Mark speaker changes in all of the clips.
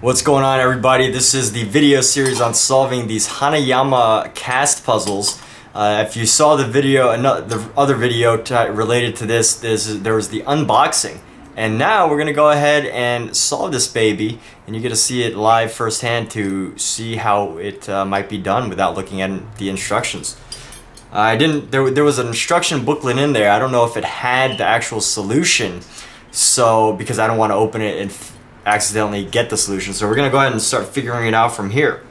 Speaker 1: What's going on everybody? This is the video series on solving these Hanayama cast puzzles. Uh, if you saw the video, the other video related to this, this there was the unboxing. And now we're going to go ahead and solve this baby and you get to see it live firsthand to see how it uh, might be done without looking at the instructions. I didn't, there, there was an instruction booklet in there. I don't know if it had the actual solution. So, because I don't want to open it and accidentally get the solution. So we're to go ahead and start figuring it out from here.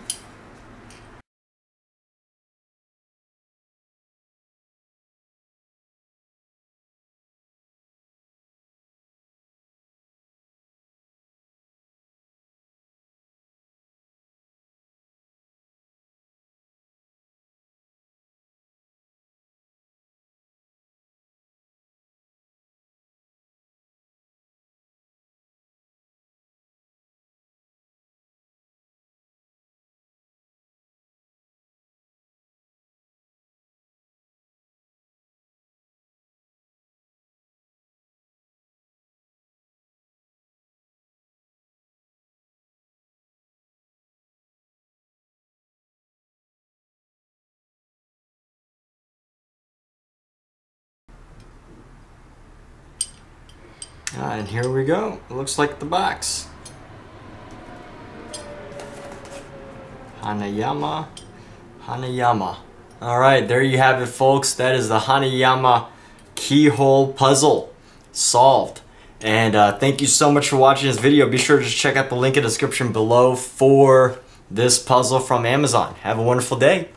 Speaker 1: Uh, and here we go. It looks like the box. Hanayama. Hanayama. Alright, there you have it folks. That is the Hanayama keyhole puzzle solved. And uh, thank you so much for watching this video. Be sure to check out the link in the description below for this puzzle from Amazon. Have a wonderful day.